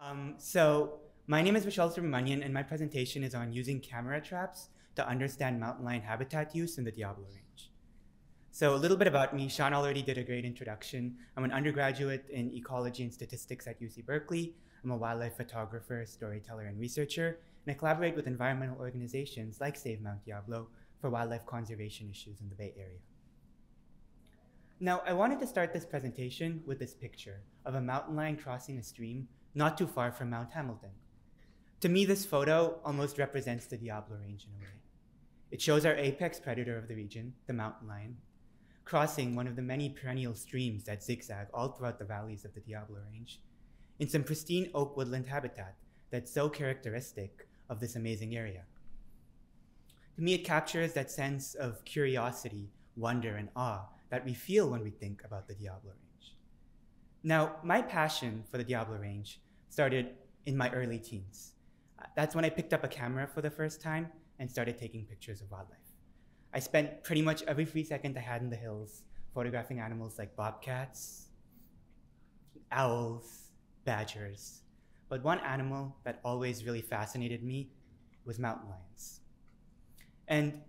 Um, so my name is Vishal Subramanyan, and my presentation is on using camera traps to understand mountain lion habitat use in the Diablo Range. So a little bit about me. Sean already did a great introduction. I'm an undergraduate in ecology and statistics at UC Berkeley. I'm a wildlife photographer, storyteller, and researcher, and I collaborate with environmental organizations like Save Mount Diablo for wildlife conservation issues in the Bay Area. Now, I wanted to start this presentation with this picture of a mountain lion crossing a stream not too far from Mount Hamilton. To me, this photo almost represents the Diablo Range in a way. It shows our apex predator of the region, the mountain lion, crossing one of the many perennial streams that zigzag all throughout the valleys of the Diablo Range in some pristine oak woodland habitat that's so characteristic of this amazing area. To me, it captures that sense of curiosity, wonder, and awe that we feel when we think about the Diablo Range. Now, my passion for the Diablo Range started in my early teens. Uh, that's when I picked up a camera for the first time and started taking pictures of wildlife. I spent pretty much every free second I had in the hills photographing animals like bobcats, owls, badgers. But one animal that always really fascinated me was mountain lions. And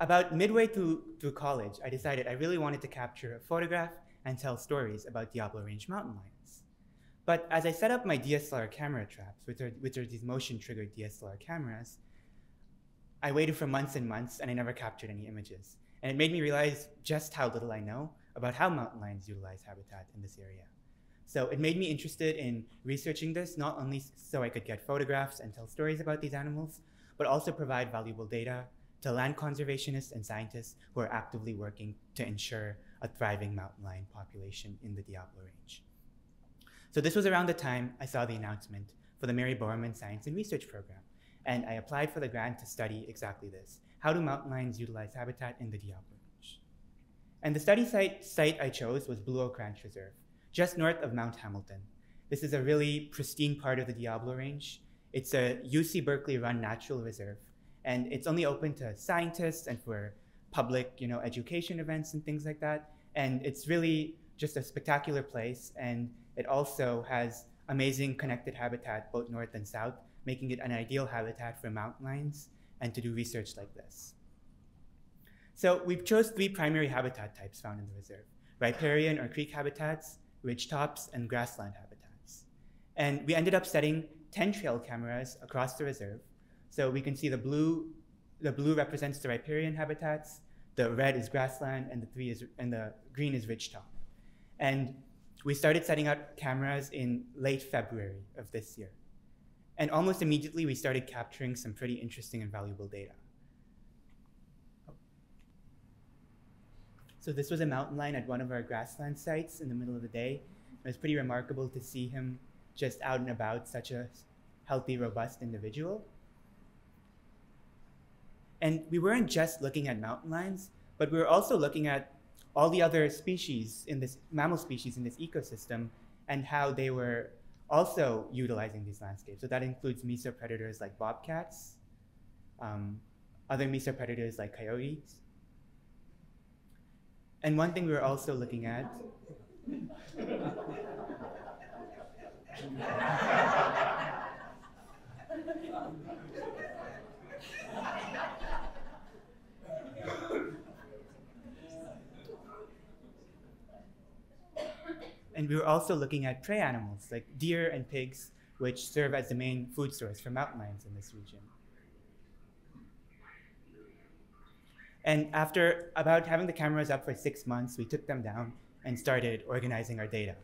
about midway through, through college, I decided I really wanted to capture a photograph and tell stories about Diablo Range mountain lions. But as I set up my DSLR camera traps, which are, which are these motion triggered DSLR cameras, I waited for months and months and I never captured any images. And it made me realize just how little I know about how mountain lions utilize habitat in this area. So it made me interested in researching this, not only so I could get photographs and tell stories about these animals, but also provide valuable data to land conservationists and scientists who are actively working to ensure a thriving mountain lion population in the Diablo Range. So this was around the time I saw the announcement for the Mary Bowerman Science and Research Program, and I applied for the grant to study exactly this. How do mountain lions utilize habitat in the Diablo Range? And the study site, site I chose was Blue Oak Ranch Reserve, just north of Mount Hamilton. This is a really pristine part of the Diablo Range. It's a UC Berkeley run natural reserve, and it's only open to scientists and for public, you know, education events and things like that. And it's really just a spectacular place, and it also has amazing connected habitat both north and south, making it an ideal habitat for mountain lions and to do research like this. So we've chose three primary habitat types found in the reserve, riparian or creek habitats, ridgetops, and grassland habitats. And we ended up setting 10 trail cameras across the reserve. So we can see the blue, the blue represents the riparian habitats, the red is grassland, and the three is and the green is ridgetop. And we started setting up cameras in late February of this year. And almost immediately, we started capturing some pretty interesting and valuable data. So this was a mountain lion at one of our grassland sites in the middle of the day. It was pretty remarkable to see him just out and about, such a healthy, robust individual. And we weren't just looking at mountain lions, but we were also looking at all the other species in this mammal species in this ecosystem and how they were also utilizing these landscapes. So that includes mesopredators like bobcats, um, other mesopredators like coyotes. And one thing we were also looking at and we were also looking at prey animals like deer and pigs, which serve as the main food source for mountain lions in this region. And after about having the cameras up for six months, we took them down and started organizing our data.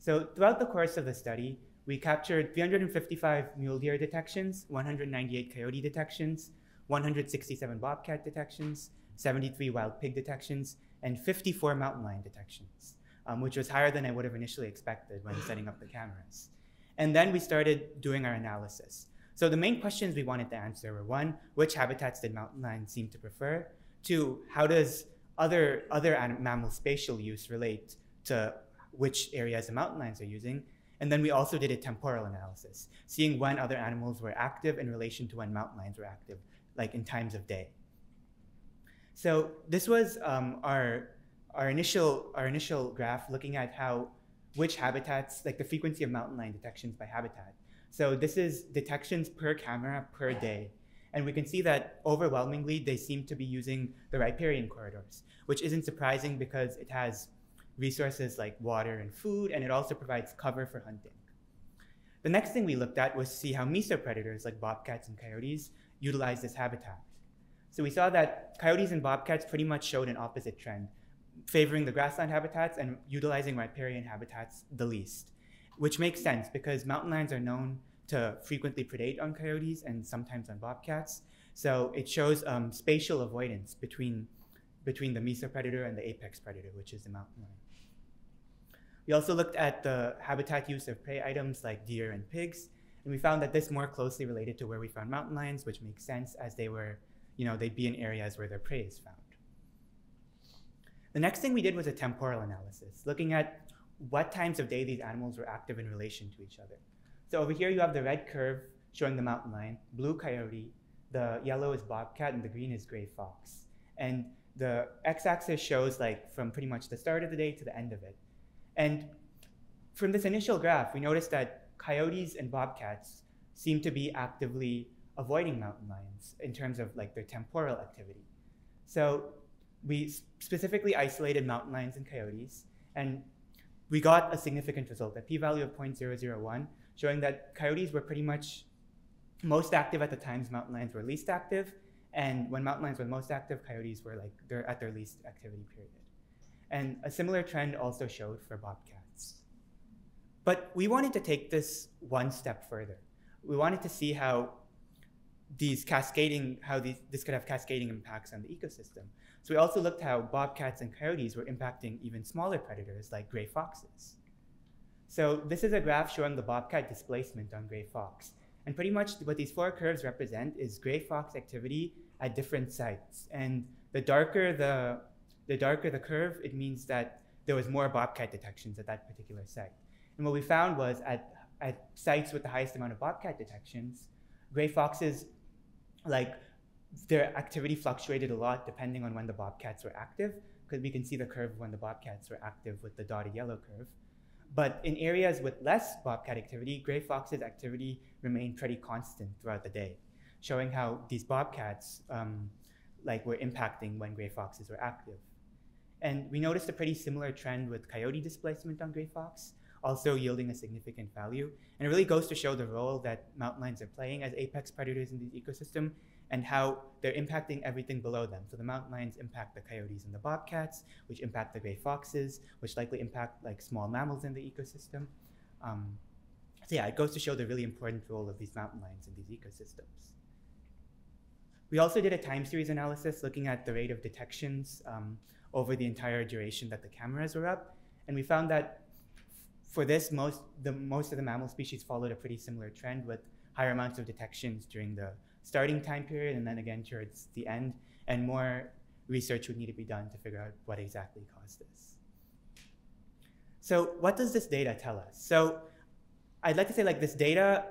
So throughout the course of the study, we captured 355 mule deer detections, 198 coyote detections, 167 bobcat detections, 73 wild pig detections, and 54 mountain lion detections um, which was higher than I would have initially expected when setting up the cameras. And then we started doing our analysis. So the main questions we wanted to answer were one, which habitats did mountain lions seem to prefer? Two, how does other, other mammal spatial use relate to which areas the mountain lions are using? And then we also did a temporal analysis, seeing when other animals were active in relation to when mountain lions were active, like in times of day. So this was um, our our initial our initial graph looking at how which habitats, like the frequency of mountain lion detections by habitat. So this is detections per camera per day. And we can see that overwhelmingly they seem to be using the riparian corridors, which isn't surprising because it has resources like water and food, and it also provides cover for hunting. The next thing we looked at was to see how mesopredators like bobcats and coyotes utilize this habitat. So we saw that coyotes and bobcats pretty much showed an opposite trend, favoring the grassland habitats and utilizing riparian habitats the least, which makes sense because mountain lions are known to frequently predate on coyotes and sometimes on bobcats. So it shows um, spatial avoidance between, between the mesopredator and the apex predator, which is the mountain lion. We also looked at the habitat use of prey items like deer and pigs, and we found that this more closely related to where we found mountain lions, which makes sense as they were, you know, they'd be in areas where their prey is found. The next thing we did was a temporal analysis, looking at what times of day these animals were active in relation to each other. So over here you have the red curve showing the mountain lion, blue coyote, the yellow is bobcat, and the green is gray fox. And the x-axis shows like from pretty much the start of the day to the end of it. And from this initial graph, we noticed that coyotes and bobcats seem to be actively avoiding mountain lions in terms of like their temporal activity. So we specifically isolated mountain lions and coyotes, and we got a significant result, a p-value of 0.001, showing that coyotes were pretty much most active at the times mountain lions were least active, and when mountain lions were most active, coyotes were like they're at their least activity period. And a similar trend also showed for bobcats. But we wanted to take this one step further. We wanted to see how these cascading, how these, this could have cascading impacts on the ecosystem. So we also looked how bobcats and coyotes were impacting even smaller predators like gray foxes. So this is a graph showing the bobcat displacement on gray fox. And pretty much what these four curves represent is gray fox activity at different sites. And the darker the, the darker the curve, it means that there was more bobcat detections at that particular site. And what we found was at, at sites with the highest amount of bobcat detections, gray foxes, like their activity fluctuated a lot depending on when the bobcats were active, because we can see the curve when the bobcats were active with the dotted yellow curve. But in areas with less bobcat activity, gray fox's activity remained pretty constant throughout the day, showing how these bobcats um, like were impacting when gray foxes were active. And we noticed a pretty similar trend with coyote displacement on gray fox, also yielding a significant value. And it really goes to show the role that mountain lions are playing as apex predators in the ecosystem and how they're impacting everything below them. So the mountain lions impact the coyotes and the bobcats, which impact the gray foxes, which likely impact like small mammals in the ecosystem. Um, so yeah, it goes to show the really important role of these mountain lions in these ecosystems. We also did a time series analysis looking at the rate of detections um, over the entire duration that the cameras were up. And we found that for this, most, the, most of the mammal species followed a pretty similar trend with higher amounts of detections during the starting time period and then again towards the end, and more research would need to be done to figure out what exactly caused this. So what does this data tell us? So I'd like to say like this data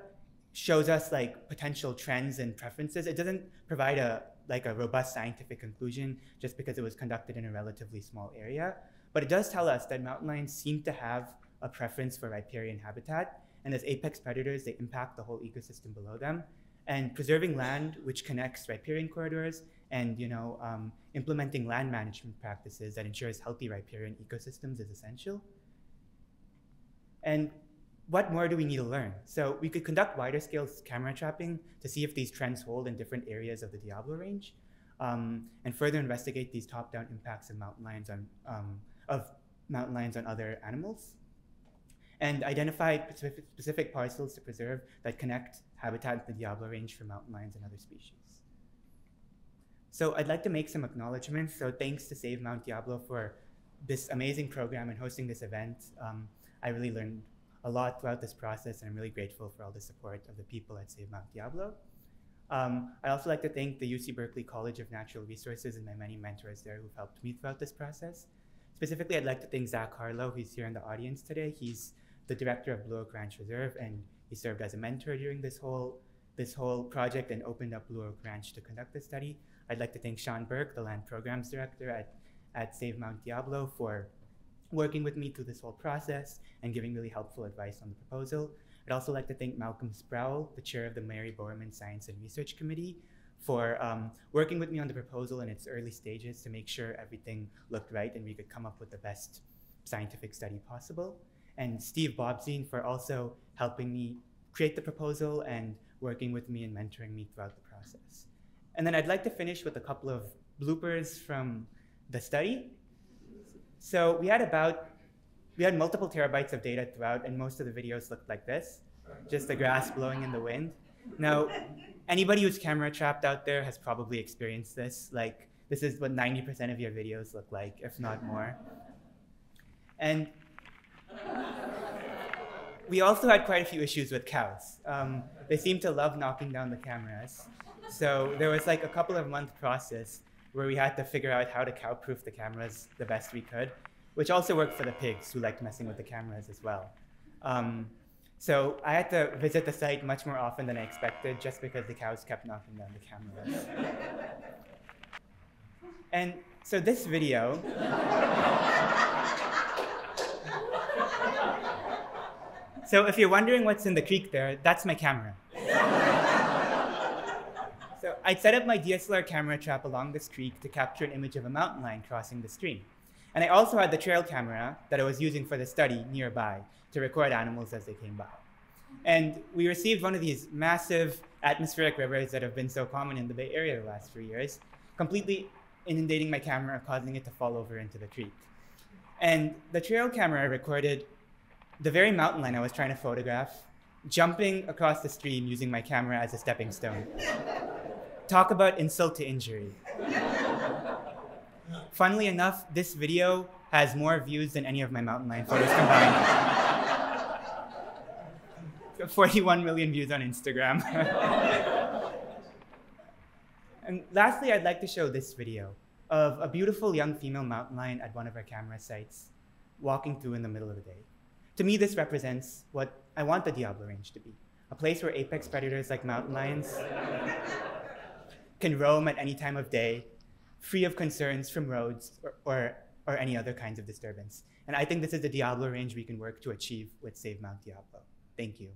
shows us like potential trends and preferences. It doesn't provide a like a robust scientific conclusion just because it was conducted in a relatively small area, but it does tell us that mountain lions seem to have a preference for riparian habitat, and as apex predators, they impact the whole ecosystem below them, and preserving land which connects riparian corridors and you know um, implementing land management practices that ensures healthy riparian ecosystems is essential. And what more do we need to learn? So we could conduct wider scale camera trapping to see if these trends hold in different areas of the Diablo range, um, and further investigate these top-down impacts of mountain lions on um, of mountain lions on other animals and identify specific, parcels to preserve that connect habitat to the Diablo Range for mountain lions and other species. So I'd like to make some acknowledgements. So thanks to Save Mount Diablo for this amazing program and hosting this event. Um, I really learned a lot throughout this process, and I'm really grateful for all the support of the people at Save Mount Diablo. Um, I'd also like to thank the UC Berkeley College of Natural Resources and my many mentors there who've helped me throughout this process. Specifically, I'd like to thank Zach Harlow, who's here in the audience today. He's the director of Blue Oak Ranch Reserve, and he served as a mentor during this whole this whole project and opened up Blue Oak Ranch to conduct the study. I'd like to thank Sean Burke, the land programs director at, at Save Mount Diablo, for working with me through this whole process and giving really helpful advice on the proposal. I'd also like to thank Malcolm Sproul, the chair of the Mary Bowerman Science and Research Committee, for um, working with me on the proposal in its early stages to make sure everything looked right and we could come up with the best scientific study possible. And Steve Bobzien for also helping me create the proposal and working with me and mentoring me throughout the process. And then I'd like to finish with a couple of bloopers from the study. So we had about, we had multiple terabytes of data throughout and most of the videos looked like this, just the grass blowing in the wind. Now, anybody who's camera trapped out there has probably experienced this. Like, this is what 90% of your videos look like, if not more. And we also had quite a few issues with cows. Um, they seemed to love knocking down the cameras. So there was like a couple of month process where we had to figure out how to cow-proof the cameras the best we could, which also worked for the pigs who liked messing with the cameras as well. Um, so I had to visit the site much more often than I expected just because the cows kept knocking down the cameras. and so this video So if you're wondering what's in the creek there, that's my camera. so I set up my DSLR camera trap along this creek to capture an image of a mountain lion crossing the stream. And I also had the trail camera that I was using for the study nearby to record animals as they came by. And we received one of these massive atmospheric rivers that have been so common in the Bay Area the last few years, completely inundating my camera, causing it to fall over into the creek. And the trail camera recorded the very mountain lion I was trying to photograph, jumping across the stream using my camera as a stepping stone. Talk about insult to injury. Funnily enough, this video has more views than any of my mountain lion photos combined. 41 million views on Instagram. and lastly, I'd like to show this video of a beautiful young female mountain lion at one of our camera sites walking through in the middle of the day. To me, this represents what I want the Diablo Range to be a place where apex predators like mountain lions can roam at any time of day, free of concerns from roads or, or, or, any other kinds of disturbance. And I think this is the Diablo Range we can work to achieve with Save Mount Diablo. Thank you.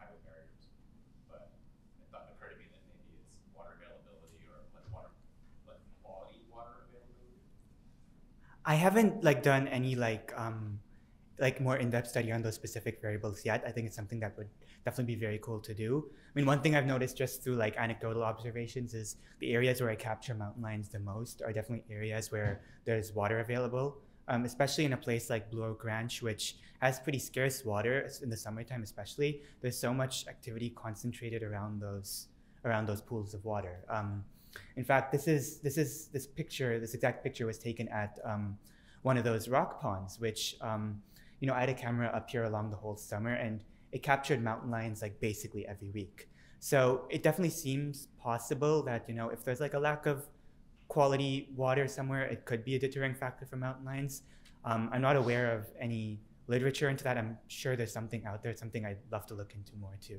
Yeah, Kenichi. I haven't like done any like um, like more in-depth study on those specific variables yet. I think it's something that would definitely be very cool to do. I mean, one thing I've noticed just through like anecdotal observations is the areas where I capture mountain lions the most are definitely areas where there's water available, um, especially in a place like Blue Oak Ranch, which has pretty scarce water in the summertime, especially. There's so much activity concentrated around those around those pools of water. Um, in fact, this is this is this picture. This exact picture was taken at um, one of those rock ponds, which um, you know I had a camera up here along the whole summer, and it captured mountain lions like basically every week. So it definitely seems possible that you know if there's like a lack of quality water somewhere, it could be a deterring factor for mountain lions. Um, I'm not aware of any literature into that. I'm sure there's something out there, something I'd love to look into more too.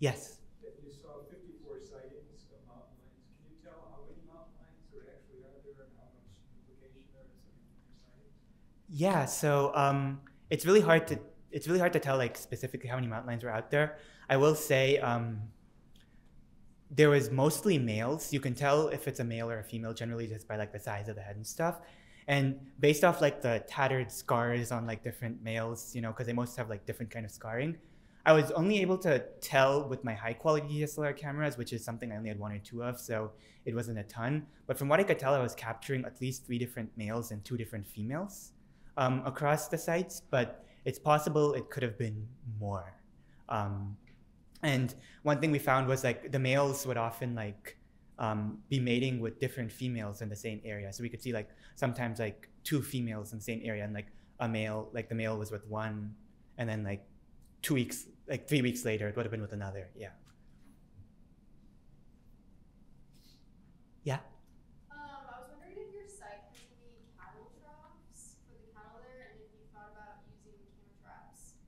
Yes. You saw 54 sightings of mountain lions. Can you tell how many mountain lions there actually are there and how much implication there is in Yeah, so um, it's really hard to it's really hard to tell like specifically how many mountain lions were out there. I will say um, there was mostly males. You can tell if it's a male or a female generally just by like the size of the head and stuff. And based off like the tattered scars on like different males, you know, because they most have like different kind of scarring. I was only able to tell with my high quality DSLR cameras, which is something I only had one or two of, so it wasn't a ton. But from what I could tell, I was capturing at least three different males and two different females um, across the sites, but it's possible it could have been more. Um, and one thing we found was like the males would often like um, be mating with different females in the same area. So we could see like sometimes like two females in the same area, and like a male, like the male was with one, and then like two weeks, like three weeks later, it would have been with another. Yeah. Um, I was wondering if your site has any cattle troughs for the cattle there, and if you thought about using camera traps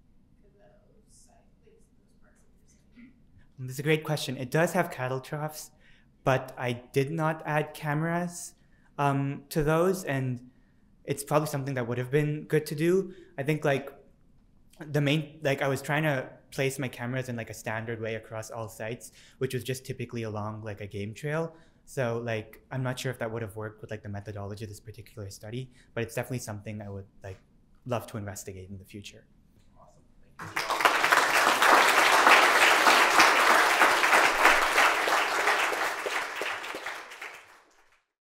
for those site, like those parts of your site. This is a great question. It does have cattle troughs, but I did not add cameras um, to those, and it's probably something that would have been good to do. I think like the main like I was trying to place my cameras in like a standard way across all sites, which was just typically along like a game trail. So like I'm not sure if that would have worked with like the methodology of this particular study, but it's definitely something I would like love to investigate in the future.